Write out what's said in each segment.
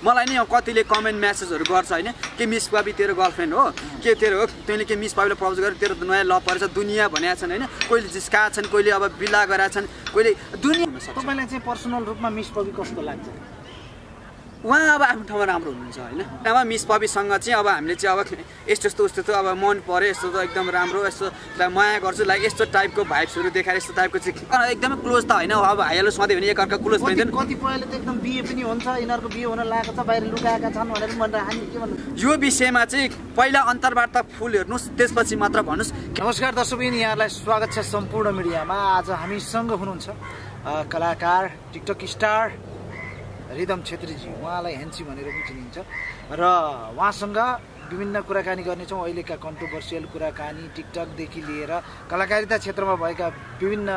मलाई नि कतिले कमेन्ट म्यासेजहरू गर्छ होइन के मिस पाबी तेरो गर्लफ्रेन्ड हो के तेरो हो तैँले के मिस पाबीलाई प्रपोज गरेर तेरो नयाँ लभ परेछ दुनियाँ भनेका छन् होइन कोहीले जिस्काएका छन् कोहीले अब बिल्ला गरेका छन् कोहीले दुनियाँ तपाईँलाई चाहिँ पर्सनल रूपमा मिस पवि कस्तो लाग्छ? उहाँ अब आफ्नो ठाउँमा राम्रो हुनुहुन्छ होइन? अब मिस पपीसँग चाहिँ अब हामीले चाहिँ अब यस्तो यस्तो उस्तो अब मन पऱ्यो यस्तो त एकदम राम्रो यस्तो माया गर्छु। लाइक यस्तो टाइपको भाइब्सहरू देखाएर यस्तो टाइपको चाहिँ एकदमै क्लोज त होइन अब हाइहालो सधैँ भने एकअर्का क्लोज भइँदैन। कतिपयले त एकदम बिहे पनि हुन्छ यिनीहरूको बिहे हुन लागेको छ बाहिर लुकाएका छन् भनेर भनेर हामी के भन्नु? यो विषयमा चाहिँ पहिला अन्तर्वार्ता फुल हेर्नुहोस् त्यसपछि मात्र भन्नुहोस्। नमस्कार दर्शकबिन यहाँलाई स्वागत छ सम्पूर्ण मिडियामा। आज हामीसँग हुनुहुन्छ कलाकार टिकटक स्टार रिदम छेत्रीजी उहाँलाई हेन्सी भनेर पनि चिनिन्छ। र उहाँसँग विभिन्न कुराकानी गर्नेछौँ। अहिलेका कन्ट्रोभर्सियल कुराकानी टिकटकदेखि लिएर कलाकारिता क्षेत्रमा भएका विभिन्न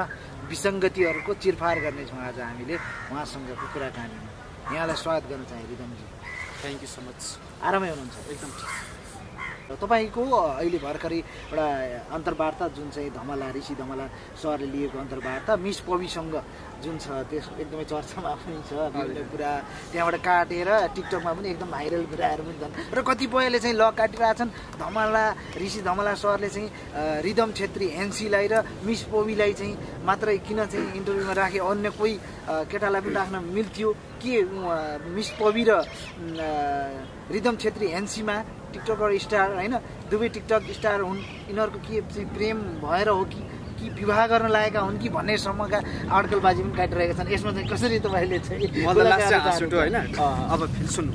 विसङ्गतिहरूको चिरफार गर्नेछौँ आज हामीले उहाँसँगको कुराकानीमा। यहाँलाई स्वागत गर्न चाहे रिदमजी। थ्याङ्क यू सो मच आरामै हुनुहुन्छ। एकदम ठिक। तपाईँको अहिले भर्खरै एउटा अन्तर्वार्ता जुन चाहिँ धमला ऋषि धमला सरले लिएको अन्तर्वार्ता मिस पविसँग जुन छ त्यस एकदमै चर्चामा पनि छ। विभिन्न कुरा त्यहाँबाट काटेर टिकटकमा पनि एकदम भाइरल कुराहरू पनि छन्। र कतिपयले चाहिँ लग काटिरहेछन्। धमला ऋषि धमला सरले चाहिँ रिदम छेत्री एनसीलाई र मिस पविलाई चाहिँ मात्रै किन चाहिँ इन्टरभ्यूमा राखे अन्य कोही केटालाई पनि राख्न मिल्थ्यो? के मिस पवि र रिदम छेत्री एनसीमा टिकटकर स्टार होइन दुवै टिकटक स्टार हुन्। यिनीहरूको के चाहिँ प्रेम भएर हो कि कि विवाह गर्न लागेका हुन् कि भन्नेसम्मका अड्कलबाजी पनि काटिरहेका छन्। यसमा चाहिँ कसरी तपाईँले चाहिँ। अब सुन्नु।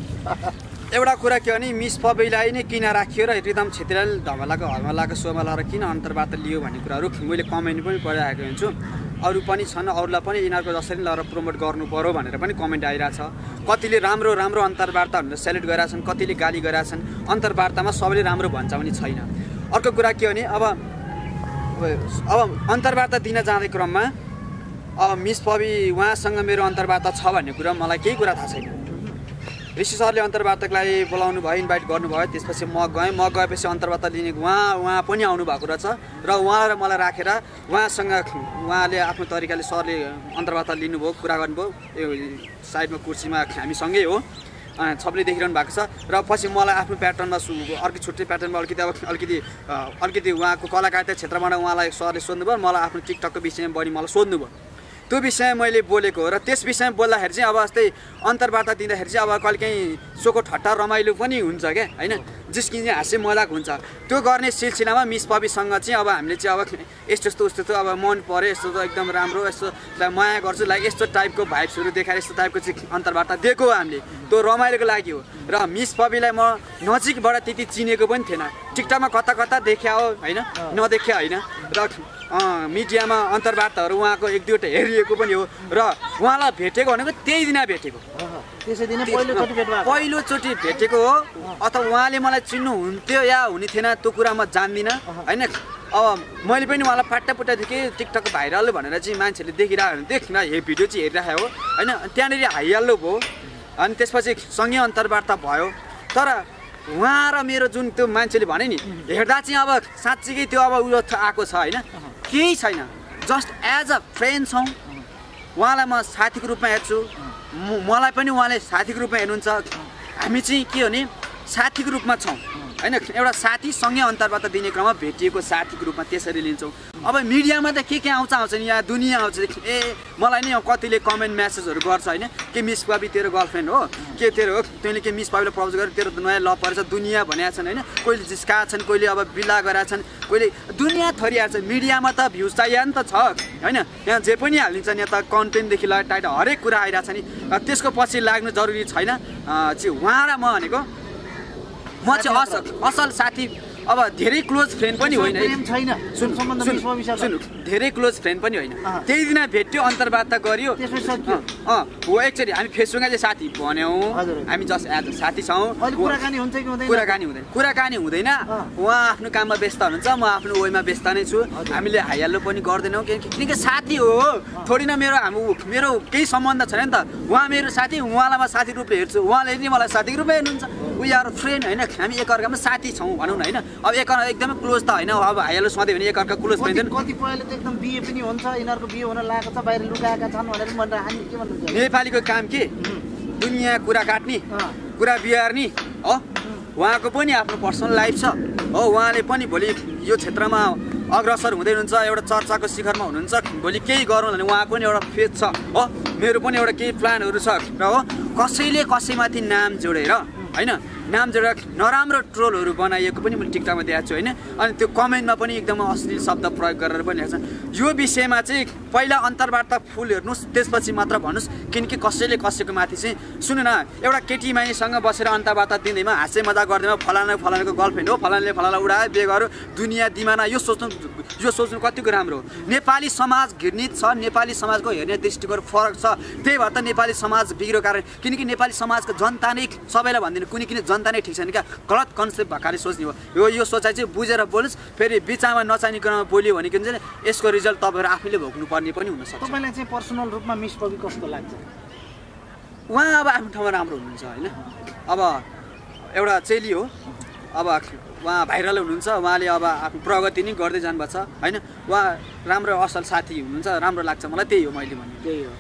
एउटा कुरा के भने मिस पबैलाई नै किन राखियो र रिदम छेत्रीलाई धमलाको हर्मलाको सोमा लगाएर किन अन्तर्वार्ता लियो भन्ने कुराहरू मैले कमेन्ट पनि पढिरहेको हुन्छु। अरू पनि छन् अरूलाई पनि यिनीहरूको जसरी लगाएर प्रमोट गर्नु पर्यो भनेर पनि कमेन्ट आइरहेछ। कतिले राम्रो राम्रो अन्तर्वार्ता भनेर सेलेक्ट छन् कतिले गाली गरेका छन् अन्तर्वार्तामा सबैले राम्रो भन्छ भने छैन। अर्को कुरा के भने अब अब अन्तर्वार्ता दिन जाँदै क्रममा अब मिस पबी उहाँसँग मेरो अन्तर्वार्ता छ भन्ने कुरा मलाई केही कुरा थाहा छैन। ऋषि सरले अन्तर्वार्ताको लागि बोलाउनु भयो इन्भाइट गर्नुभयो। त्यसपछि म गएँ। म गएपछि अन्तर्वार्ता लिने उहाँ उहाँ पनि आउनु भएको रहेछ। र उहाँ र मलाई राखेर उहाँसँग उहाँले आफ्नो तरिकाले सरले अन्तर्वार्ता लिनुभयो कुरा गर्नुभयो। यो साइडमा कुर्सीमा हामीसँगै हो। सबले देखिरहनु भएको छ। र पछि मलाई आफ्नो प्याटर्नमा अर्को छुट्टै प्याटर्नमा अलिकति अब अलिकति अलिकति उहाँको कलाकारिता क्षेत्रबाट उहाँलाई सरले सोध्नुभयो। मलाई आफ्नो टिकटकको विषयमा बढी मलाई सोध्नुभयो। त्यो विषयमा मैले बोलेको र त्यस विषयमा बोल्दाखेरि चाहिँ अब जस्तै अन्तर्वार्ता दिँदाखेरि चाहिँ अब कहिले काहीँ सोको ठट्टा रमाइलो पनि हुन्छ क्या होइन? जिस्किने हाँसे मजाक हुन्छ। त्यो गर्ने सिलसिलामा मिस पपीसँग चाहिँ अब हामीले चाहिँ अब यस्तो यस्तो उस्तो अब मन पऱ्यो यस्तो त एकदम राम्रो यस्तो लाइक माया गर्छु लाइक यस्तो टाइपको भाइब्सहरू देखाएर यस्तो टाइपको चाहिँ अन्तर्वार्ता दिएको हो हामीले। त्यो रमाइलोको लागि हो। र मिस पपीलाई म नजिकबाट त्यति चिनेको पनि थिएन। टिकटकमा कता कता देखिया हो होइन? नदेखिया होइन। र मिडियामा अन्तर्वार्ताहरू उहाँको एक दुईवटा हेरिएको पनि हो। र उहाँलाई भेटेको भनेको त्यही दिन भेटेको। पहिलोचोटि भेटेको हो। अथवा उहाँले मलाई चिन्नु हुन्थ्यो या हुने थिएन त्यो कुरा म जान्दिनँ। होइन? अब मैले पनि उहाँलाई फाटापुट्टादेखि टिकटक भाइरल भनेर चाहिँ मान्छेले देखिरहेको भने देख न यो भिडियो चाहिँ हेरिरहेको हो। होइन? त्यहाँनिर हाइहाल्नु भयो। अनि त्यसपछि सँगै अन्तर्वार्ता भयो। तर उहाँ र मेरो जुन त्यो मान्छेले भने नि हेर्दा चाहिँ अब साँच्चीकै त्यो अब उयो आएको छ होइन? केही छैन। जस्ट एज अ फ्रेन्ड छौँ। उहाँलाई म साथीको रूपमा हेर्छु। मलाई पनि उहाँले साथीको रूपमा हेर्नुहुन्छ। हामी चाहिँ के हो भने साथीको रूपमा छौँ। होइन एउटा साथीसँगै अन्तर्वार्ता दिने क्रममा भेटिएको साथीको रूपमा त्यसरी लिन्छौँ। अब मिडियामा त के के आउँछ आउँछ नि यहाँ दुनियाँ आउँछ। ए मलाई नि कतिले कमेन्ट म्यासेजहरू गर्छ होइन के मिस पाबी तेरो गर्लफ्रेन्ड हो के तेरो हो तैँले के मिस पाबीलाई प्रपोज गरेर तेरो नयाँ लभ परेछ दुनियाँ भनेका छन् होइन कोहीले जिस्काएका छन् कोहीले अब बिल्ला गरेका छन् कोहीले दुनियाँ थरिरहेको छ मिडियामा त भ्युज चाहियो नि त छ होइन यहाँ जे पनि हालिन्छ नि त कन्टेन्टदेखि लगाएर टाइट हरेक कुरा आइरहेको छ नि त्यसको पछि लाग्नु जरुरी छैन। चाहिँ उहाँ र म भनेको म चाहिँ असल असल साथी। अब धेरै क्लोज फ्रेन्ड पनि होइन सुन धेरै क्लोज फ्रेन्ड पनि होइन। त्यही दिन भेट्यो अन्तर्वार्ता गरियो। सकियो। अँ, हो एकचोटि हामी फेसबुकमा चाहिँ साथी भन्यौँ। हामी जस्ट एज साथी छौँ। कुराकानी हुँदैन? कुराकानी हुँदैन। उहाँ आफ्नो काममा व्यस्त हुनुहुन्छ म आफ्नो वेमा व्यस्त नै छु। हामीले हाइहाल्नु पनि गर्दैनौँ किनकि किनकि साथी हो। थोरै न मेरो हाम्रो मेरो केही सम्बन्ध छैन नि त। उहाँ मेरो साथी उहाँलाई म साथी रूपले हेर्छु। उहाँले नि मलाई साथीको रूपमा हेर्नुहुन्छ। वी आर फ्रेन्ड होइन हामी एकअर्कामा साथी छौँ भनौँ न होइन? अब एकअर्का एकदमै क्लोज त होइन अब हाइहाल्नु सधैँ भने एकअर्का क्लोज भइँदैन कतिपयले त एकदम बिहे पनि हुन्छ यिनीहरूको बिहे हुन लागेको छ बाहिर लुकाएका छन् भनेर भनेर हामी के भन्नुहुन्छ नेपालीको काम के? दुनियाँ कुरा काट्ने कुरा बिहार्ने हो? उहाँको पनि आफ्नो पर्सनल लाइफ छ। हो उहाँले पनि भोलि यो क्षेत्रमा अग्रसर हुँदै हुनुहुन्छ एउटा चर्चाको शिखरमा हुनुहुन्छ भोलि केही गरौँ भने उहाँको पनि एउटा फेज छ। हो? मेरो पनि एउटा केही प्लानहरू छ। र हो कसैले कसैमाथि नाम जोडेर होइन? नाम जोडेर नराम्रो ट्रोलहरू बनाइएको पनि मैले टिकटकमा देखाएको छु होइन? अनि त्यो कमेन्टमा पनि एकदमै अश्लील शब्द प्रयोग गरेर पनि हेर्छ यो विषयमा चाहिँ पहिला अन्तर्वार्ता फुल हेर्नुहोस् त्यसपछि मात्र भन्नुहोस् किनकि कसैले कसैको माथि चाहिँ सुन न एउटा केटी माइसँग बसेर अन्तर्वार्ता दिँदैमा हाँसे मजा गर्दैमा फलाना फलानाको गर्लफ्रेन्ड हो फलानाले फलाना उडायो गर्यो दुनियाँ दिमाना यो सोच्नु यो सोच्नु कतिको राम्रो हो? नेपाली समाज घृणित छ नेपाली समाजको हेर्ने दृष्टिकोण फरक छ। त्यही भएर त नेपाली समाज बिग्रो कारण किनकि नेपाली समाजको जनता नै सबैलाई भन्दिनँ कुनै किन जनता नै ठिक छैन क्या? गलत कन्सेप्ट भएकाले सोच्ने हो। यो यो सोचाइ चाहिँ बुझेर बोल्नुहोस् फेरि बिचामा नचाहिने बोल्यो भने चाहिँ यसको रिजल्ट तपाईँहरू आफैले भोग्नुपर्ने पनि हुनसक्छ तपाईँलाई चाहिँ पर्सनल रूपमा मिस पवि कस्तो लाग्छ? उहाँ अब आफ्नो ठाउँमा राम्रो हुनुहुन्छ होइन? अब एउटा चेली हो। अब उहाँ भाइरल हुनुहुन्छ उहाँले अब आफ्नो प्रगति नै गर्दै जानुभएको छ होइन? उहाँ राम्रो असल साथी हुनुहुन्छ राम्रो लाग्छ मलाई त्यही हो मैले भने। त्यही हो।